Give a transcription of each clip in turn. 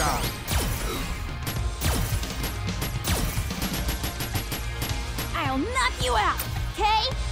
shot. I'll knock you out, okay?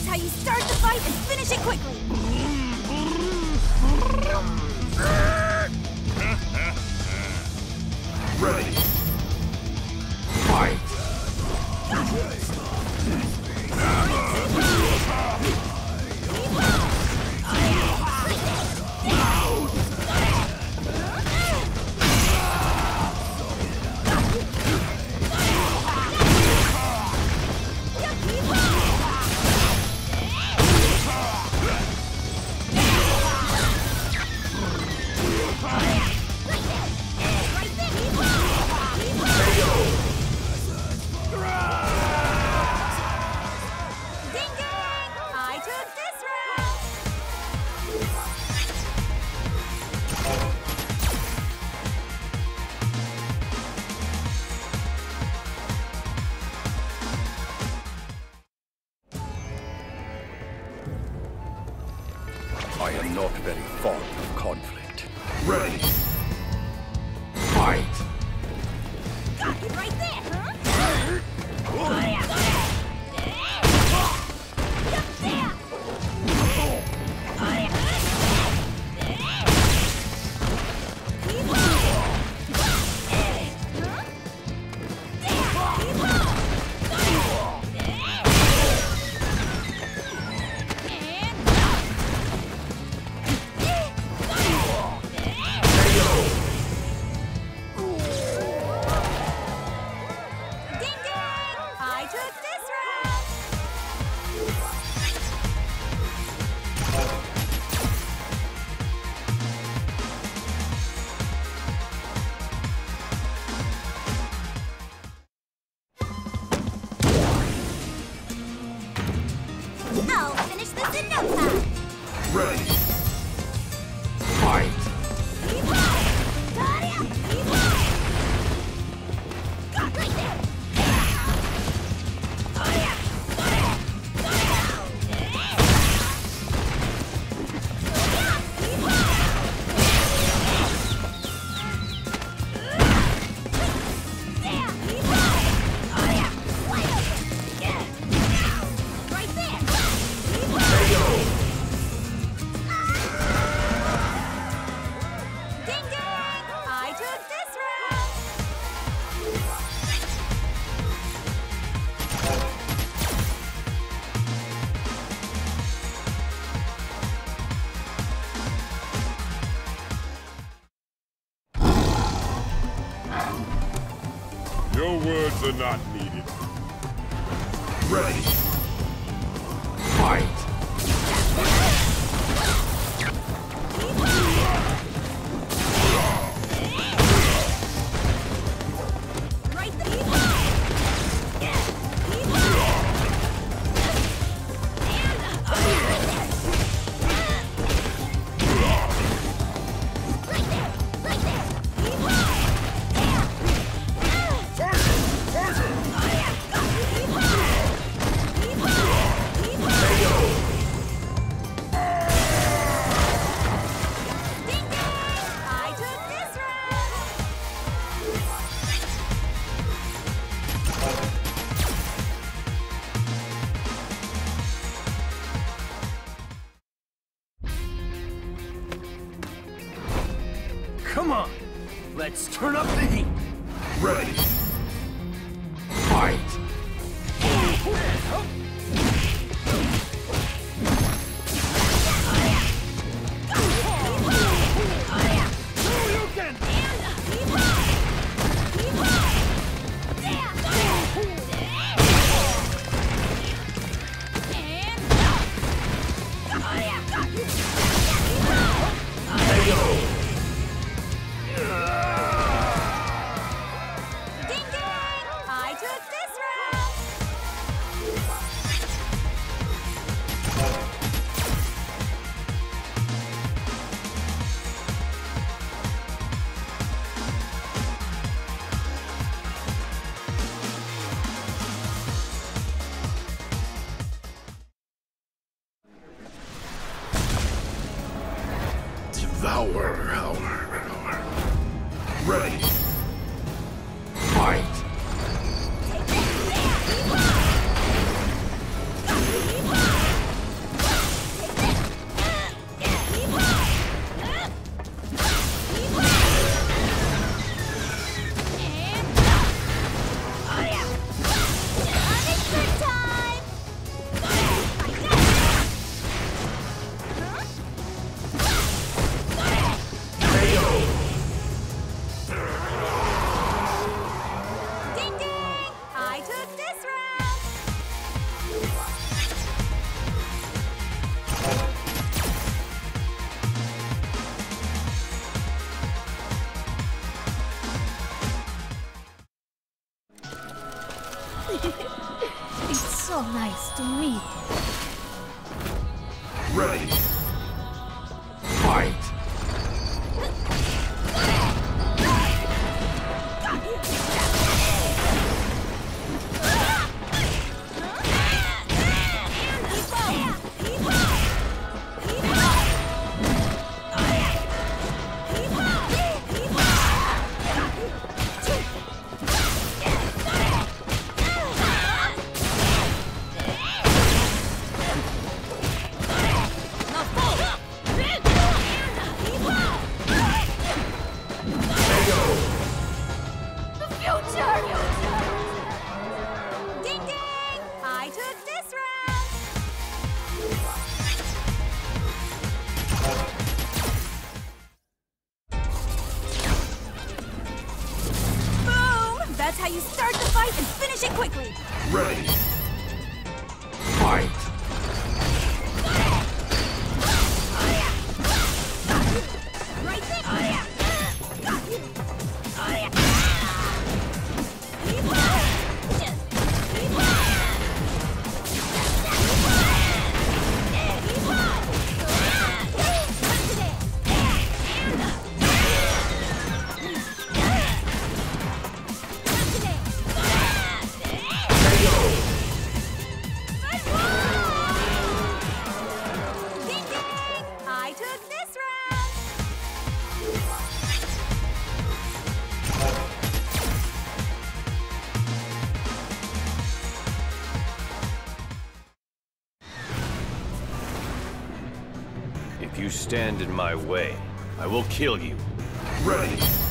That's how you start the fight and finish it quickly. Ready. Fight. Not very fond of conflict. Ready. Fight. Right there, huh? Not needed. Ready. Fight. Turn up Devour, hour, hour. Ready. the fight and finish it quickly! Ready! Fight! stand in my way, I will kill you. Ready!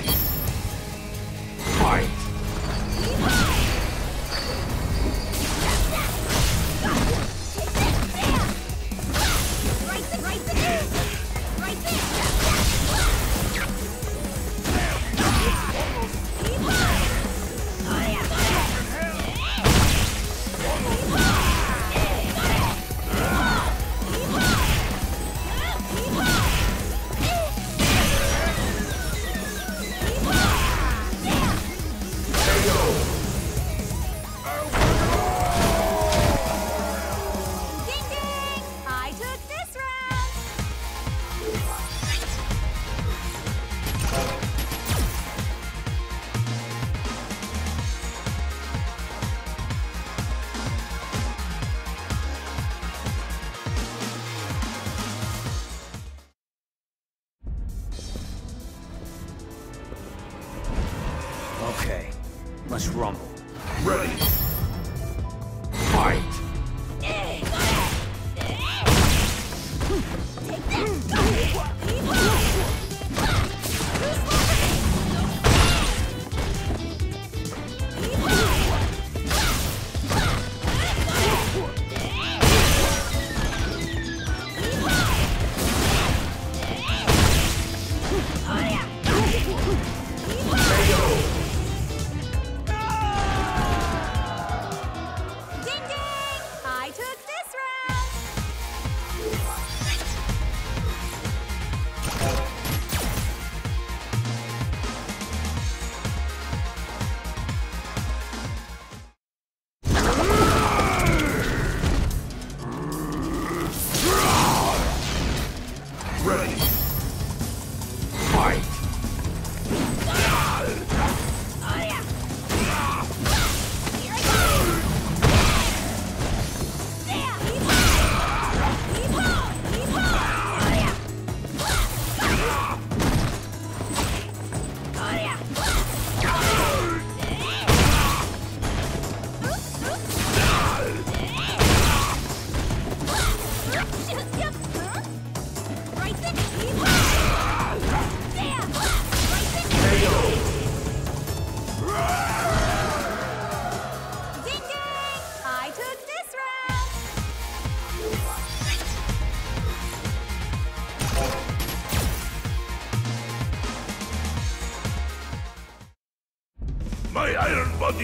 Thank you. from.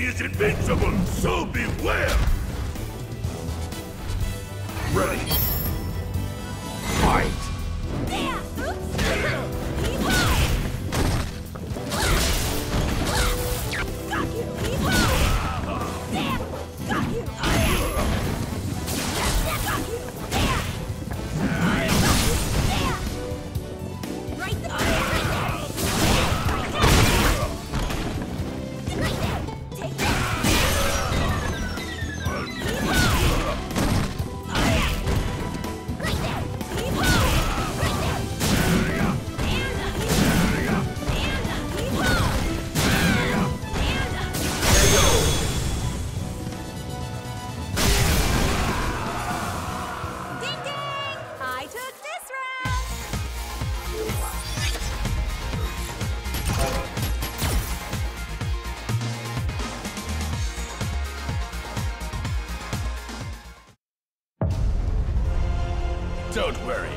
He is invincible, so beware! Ready! Don't worry.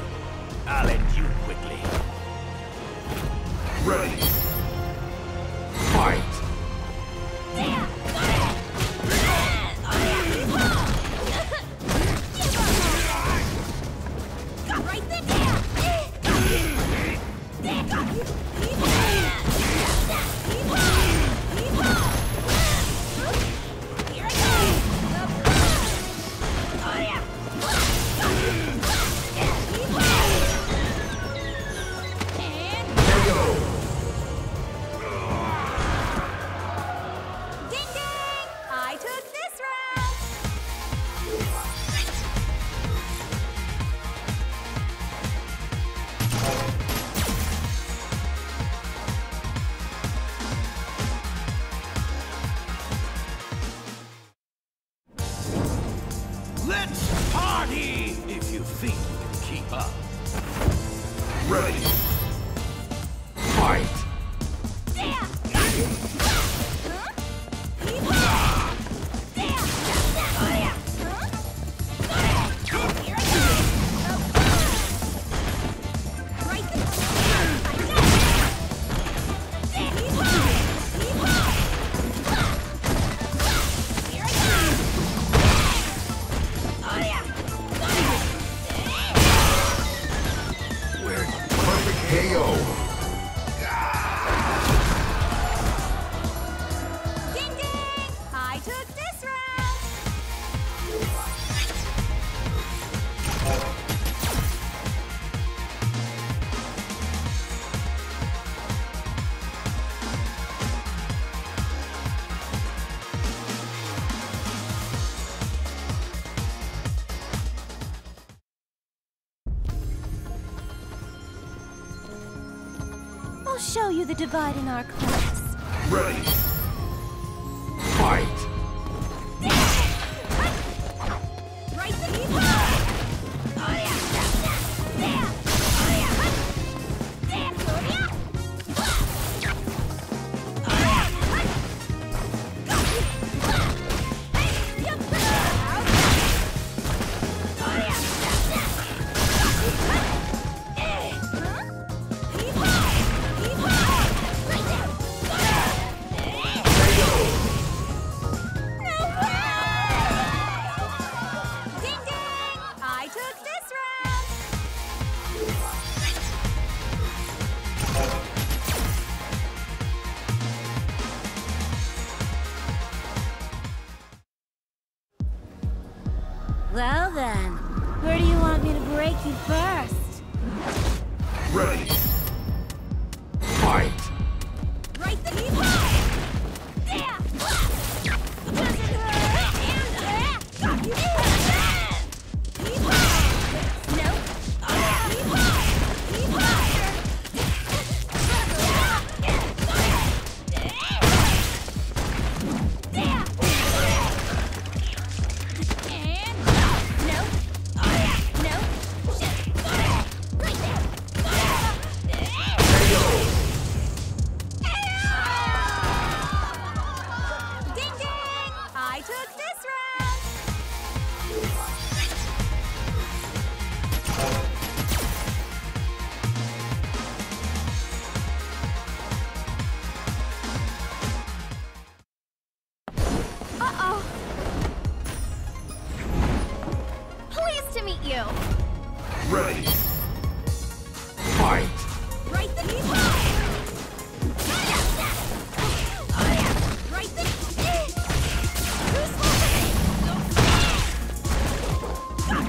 show you the divide in our class. Ready. Well then, where do you want me to break you first? Ready. Fight!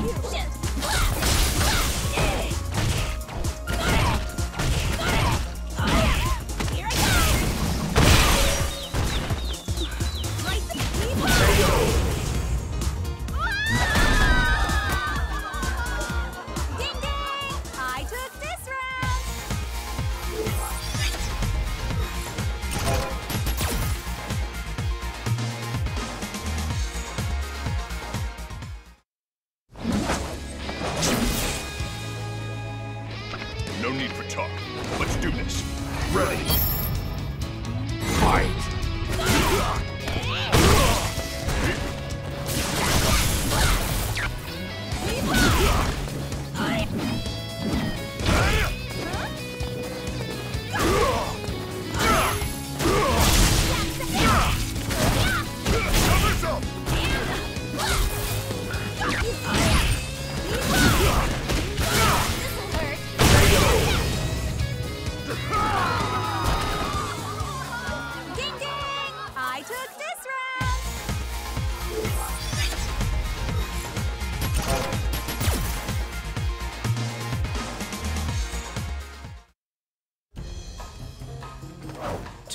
Shit. ready.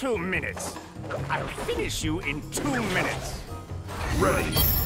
two minutes. I'll finish you in two minutes. Ready.